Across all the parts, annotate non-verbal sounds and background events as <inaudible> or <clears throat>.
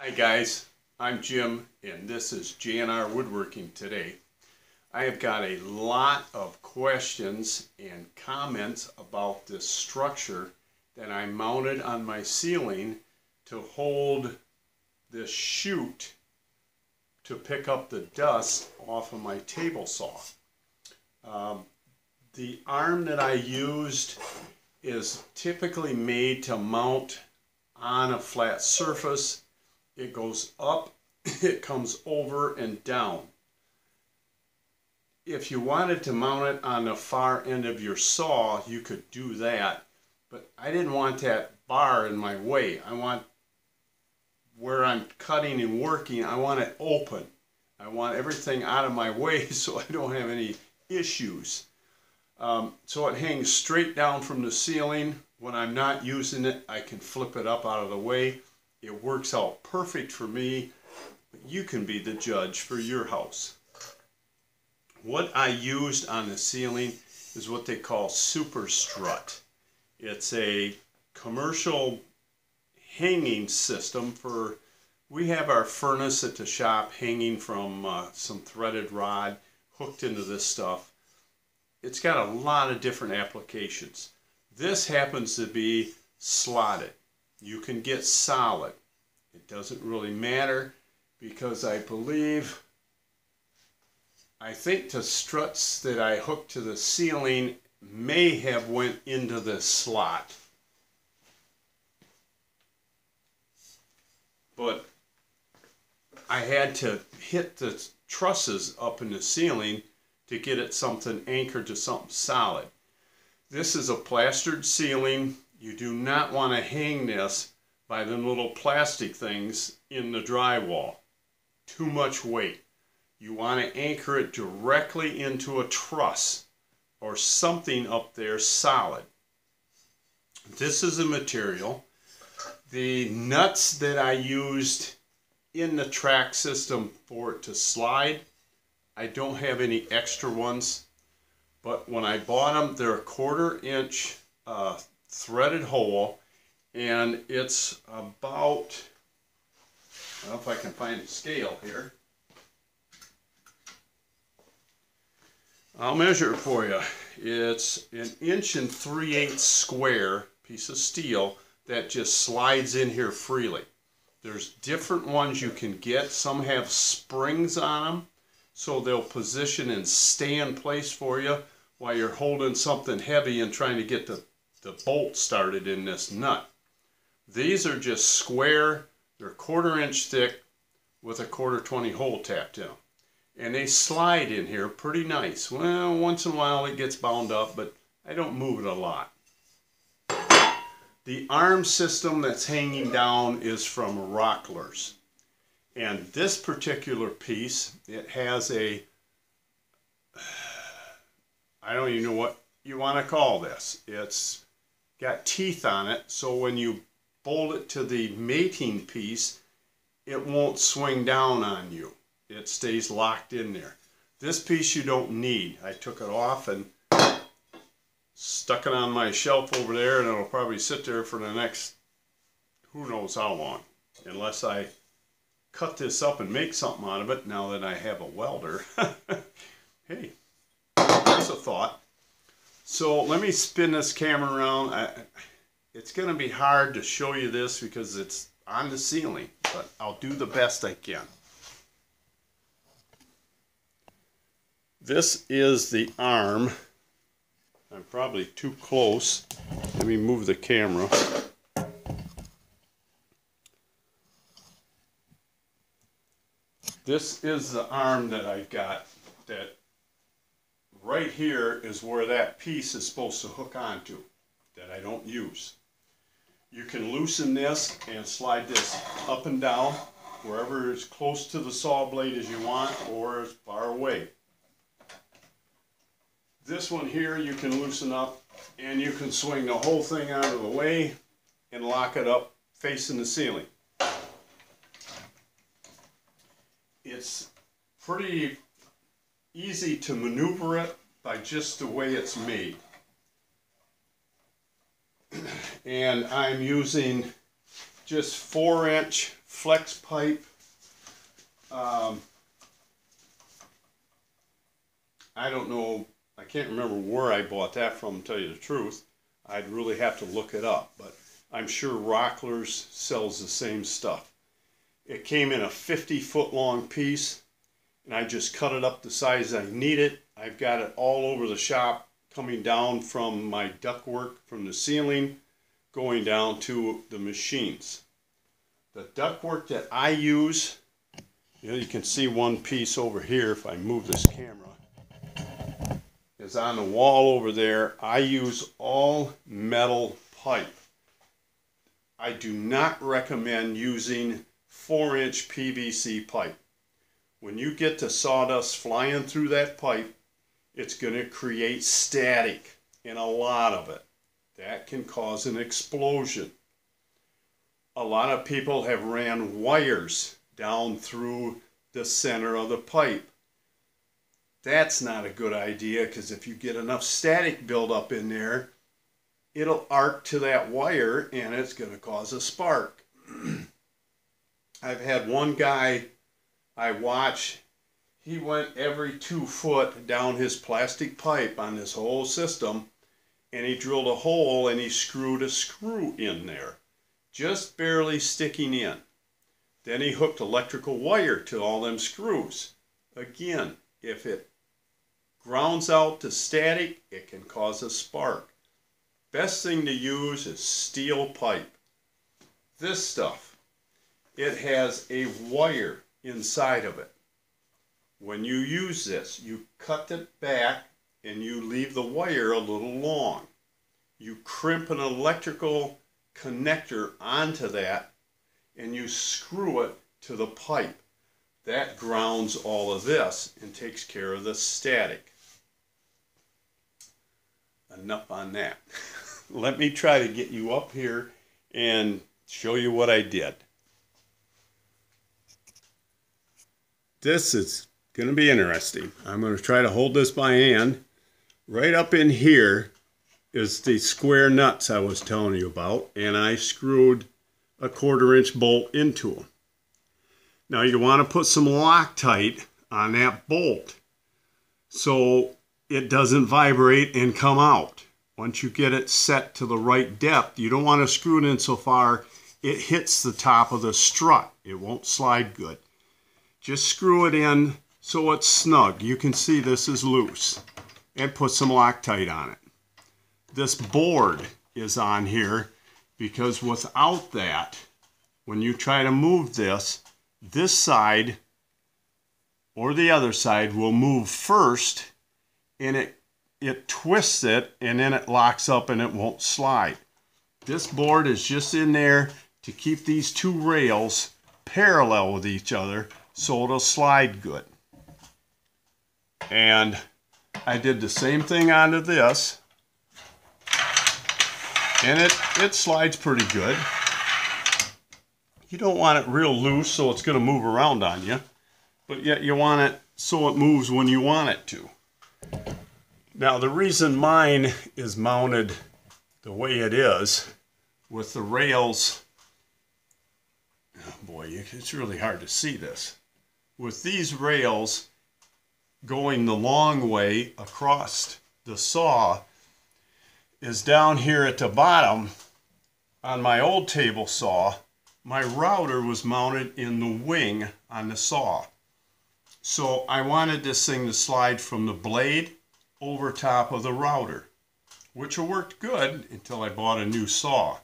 Hi guys, I'm Jim and this is JNR Woodworking today. I have got a lot of questions and comments about this structure that I mounted on my ceiling to hold this chute to pick up the dust off of my table saw. Um, the arm that I used is typically made to mount on a flat surface. It goes up, <coughs> it comes over and down. If you wanted to mount it on the far end of your saw, you could do that. But I didn't want that bar in my way. I want where I'm cutting and working, I want it open. I want everything out of my way <laughs> so I don't have any issues. Um, so it hangs straight down from the ceiling. When I'm not using it, I can flip it up out of the way. It works out perfect for me. You can be the judge for your house. What I used on the ceiling is what they call super strut. It's a commercial hanging system for, we have our furnace at the shop hanging from uh, some threaded rod hooked into this stuff it's got a lot of different applications. This happens to be slotted. You can get solid. It doesn't really matter because I believe, I think the struts that I hooked to the ceiling may have went into this slot. But I had to hit the trusses up in the ceiling to get it something anchored to something solid. This is a plastered ceiling. You do not want to hang this by the little plastic things in the drywall. Too much weight. You want to anchor it directly into a truss or something up there solid. This is a material. The nuts that I used in the track system for it to slide I don't have any extra ones, but when I bought them, they're a quarter inch uh, threaded hole, and it's about, know if I can find a scale here. I'll measure it for you. It's an inch and three eighths square piece of steel that just slides in here freely. There's different ones you can get. Some have springs on them so they'll position and stay in place for you while you're holding something heavy and trying to get the, the bolt started in this nut. These are just square, they're quarter inch thick with a quarter 20 hole tapped in. And they slide in here pretty nice. Well, once in a while it gets bound up, but I don't move it a lot. The arm system that's hanging down is from Rockler's. And this particular piece, it has a, <sighs> I don't even know what you want to call this. It's got teeth on it, so when you bolt it to the mating piece, it won't swing down on you. It stays locked in there. This piece you don't need. I took it off and stuck it on my shelf over there and it'll probably sit there for the next who knows how long unless I cut this up and make something out of it now that I have a welder. <laughs> hey, there's a thought. So let me spin this camera around. I, it's going to be hard to show you this because it's on the ceiling, but I'll do the best I can. This is the arm. I'm probably too close. Let me move the camera. This is the arm that I've got that right here is where that piece is supposed to hook onto that I don't use. You can loosen this and slide this up and down wherever as close to the saw blade as you want or as far away. This one here you can loosen up and you can swing the whole thing out of the way and lock it up facing the ceiling. it's pretty easy to maneuver it by just the way it's made. <clears throat> and I'm using just four inch flex pipe. Um, I don't know, I can't remember where I bought that from, to tell you the truth. I'd really have to look it up, but I'm sure Rockler's sells the same stuff. It came in a 50 foot long piece, and I just cut it up the size I need it. I've got it all over the shop, coming down from my ductwork from the ceiling, going down to the machines. The ductwork that I use, you, know, you can see one piece over here if I move this camera, is on the wall over there. I use all metal pipe. I do not recommend using 4 inch PVC pipe. When you get the sawdust flying through that pipe, it's going to create static in a lot of it. That can cause an explosion. A lot of people have ran wires down through the center of the pipe. That's not a good idea because if you get enough static buildup in there, it'll arc to that wire and it's going to cause a spark. <clears throat> I've had one guy I watch, he went every two foot down his plastic pipe on this whole system and he drilled a hole and he screwed a screw in there, just barely sticking in. Then he hooked electrical wire to all them screws. Again, if it grounds out to static, it can cause a spark. Best thing to use is steel pipe. This stuff, it has a wire inside of it. When you use this, you cut it back and you leave the wire a little long. You crimp an electrical connector onto that and you screw it to the pipe. That grounds all of this and takes care of the static. Enough on that. <laughs> let me try to get you up here and show you what I did. This is going to be interesting. I'm going to try to hold this by hand. Right up in here is the square nuts I was telling you about, and I screwed a quarter inch bolt into them. Now you want to put some Loctite on that bolt so it doesn't vibrate and come out. Once you get it set to the right depth, you don't want to screw it in so far it hits the top of the strut. It won't slide good. Just screw it in so it's snug. You can see this is loose. And put some Loctite on it. This board is on here because without that, when you try to move this, this side or the other side will move first and it it twists it and then it locks up and it won't slide. This board is just in there to keep these two rails parallel with each other so it'll slide good. And I did the same thing onto this and it, it slides pretty good. You don't want it real loose so it's going to move around on you, but yet you want it so it moves when you want it to. Now the reason mine is mounted the way it is with the rails, oh boy, it's really hard to see this. With these rails going the long way across the saw is down here at the bottom on my old table saw, my router was mounted in the wing on the saw. So I wanted this thing to slide from the blade over top of the router, which worked good until I bought a new saw.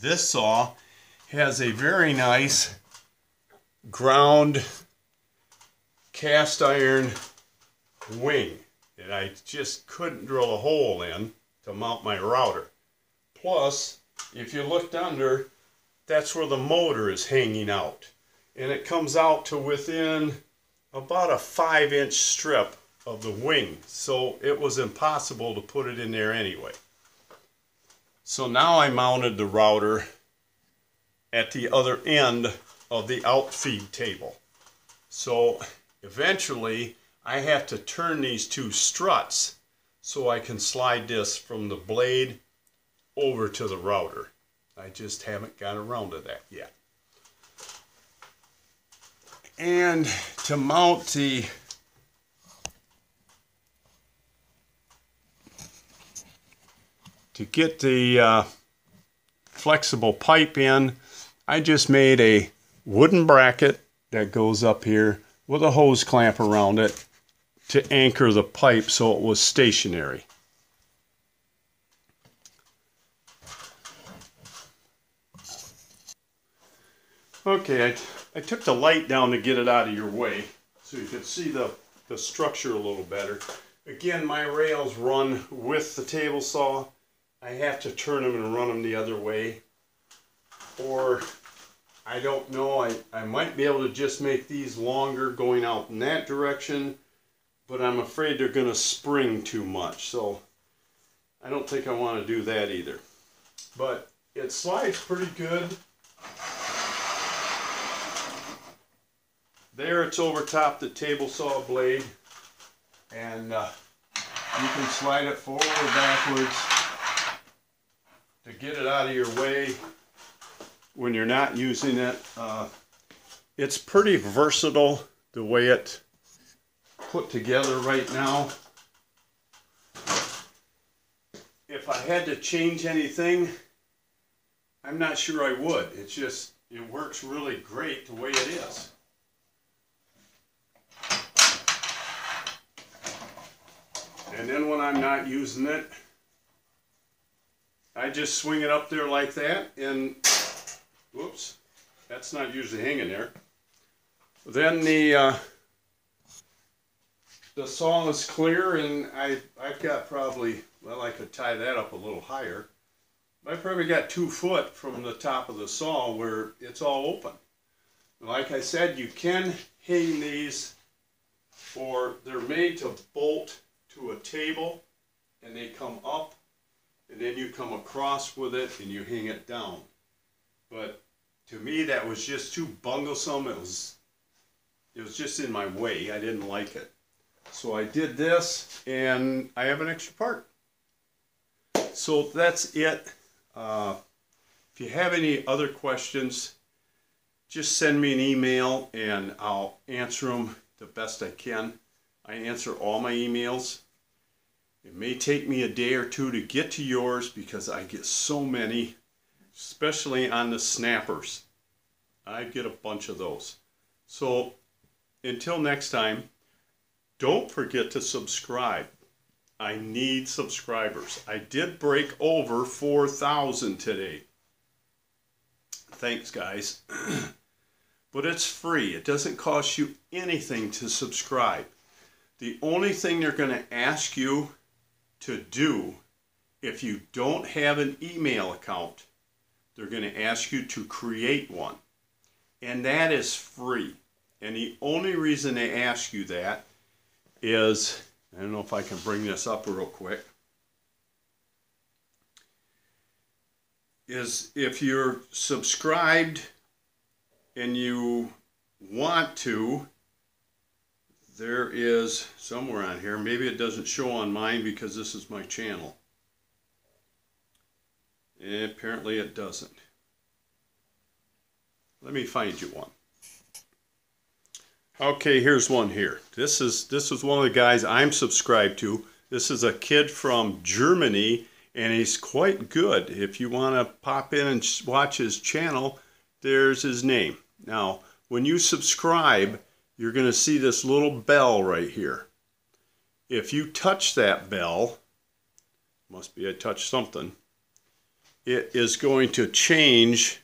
This saw has a very nice ground cast iron wing that I just couldn't drill a hole in to mount my router. Plus, if you looked under, that's where the motor is hanging out. And it comes out to within about a five inch strip of the wing. So it was impossible to put it in there anyway. So now I mounted the router at the other end of the outfeed table. So eventually I have to turn these two struts so I can slide this from the blade over to the router. I just haven't got around to that yet. And to mount the to get the uh, flexible pipe in, I just made a wooden bracket that goes up here with a hose clamp around it to anchor the pipe so it was stationary. Okay, I, I took the light down to get it out of your way so you could see the, the structure a little better. Again, my rails run with the table saw. I have to turn them and run them the other way. Or, I don't know, I, I might be able to just make these longer going out in that direction, but I'm afraid they're going to spring too much. So, I don't think I want to do that either. But it slides pretty good. There it's over top the table saw blade and uh, you can slide it forward or backwards to get it out of your way when you're not using it. Uh, it's pretty versatile the way it put together right now. If I had to change anything, I'm not sure I would. It's just, it works really great the way it is. And then when I'm not using it, I just swing it up there like that and, whoops, that's not usually hanging there. Then the, uh, the saw is clear and I, I've got probably, well, I could tie that up a little higher. I probably got two foot from the top of the saw where it's all open. Like I said, you can hang these or they're made to bolt to a table and they come up and then you come across with it and you hang it down. But to me that was just too bunglesome. It was it was just in my way. I didn't like it. So I did this and I have an extra part. So that's it. Uh, if you have any other questions, just send me an email and I'll answer them the best I can. I answer all my emails. It may take me a day or two to get to yours because I get so many, especially on the snappers. I get a bunch of those. So until next time, don't forget to subscribe. I need subscribers. I did break over 4,000 today. Thanks, guys. <clears throat> but it's free. It doesn't cost you anything to subscribe. The only thing they're going to ask you to do if you don't have an email account, they're going to ask you to create one. And that is free. And the only reason they ask you that is I don't know if I can bring this up real quick. Is if you're subscribed and you want to there is somewhere on here, maybe it doesn't show on mine because this is my channel. And apparently it doesn't. Let me find you one. Okay, here's one here. This is this is one of the guys I'm subscribed to. This is a kid from Germany and he's quite good. If you want to pop in and watch his channel, there's his name. Now, when you subscribe, you're going to see this little bell right here. If you touch that bell, must be I touched something, it is going to change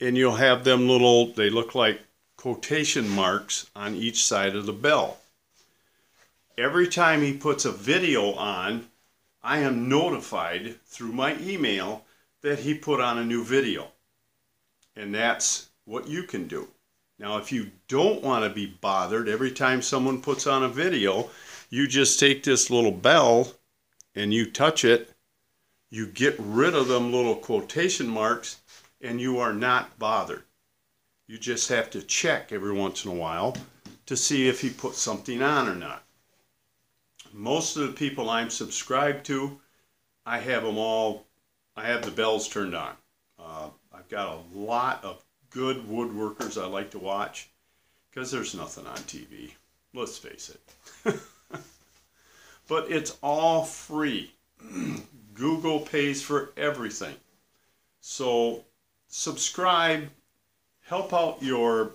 and you'll have them little, they look like quotation marks on each side of the bell. Every time he puts a video on, I am notified through my email that he put on a new video. And that's what you can do. Now, if you don't want to be bothered every time someone puts on a video, you just take this little bell and you touch it, you get rid of them little quotation marks, and you are not bothered. You just have to check every once in a while to see if he put something on or not. Most of the people I'm subscribed to, I have them all, I have the bells turned on. Uh, I've got a lot of good woodworkers I like to watch because there's nothing on TV. Let's face it. <laughs> but it's all free. <clears throat> Google pays for everything. So subscribe, help out your,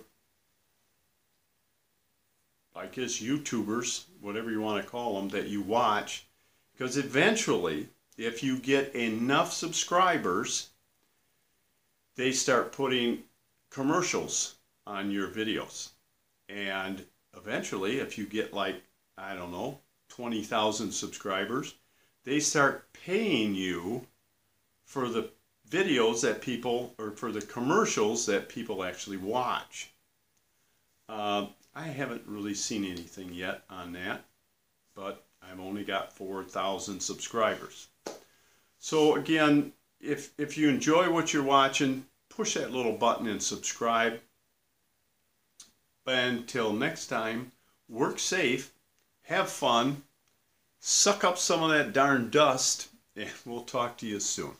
I guess, YouTubers, whatever you want to call them, that you watch. Because eventually, if you get enough subscribers, they start putting commercials on your videos. And eventually, if you get like, I don't know, 20,000 subscribers, they start paying you for the videos that people, or for the commercials that people actually watch. Uh, I haven't really seen anything yet on that, but I've only got 4,000 subscribers. So again, if, if you enjoy what you're watching, push that little button and subscribe. Until next time, work safe, have fun, suck up some of that darn dust, and we'll talk to you soon.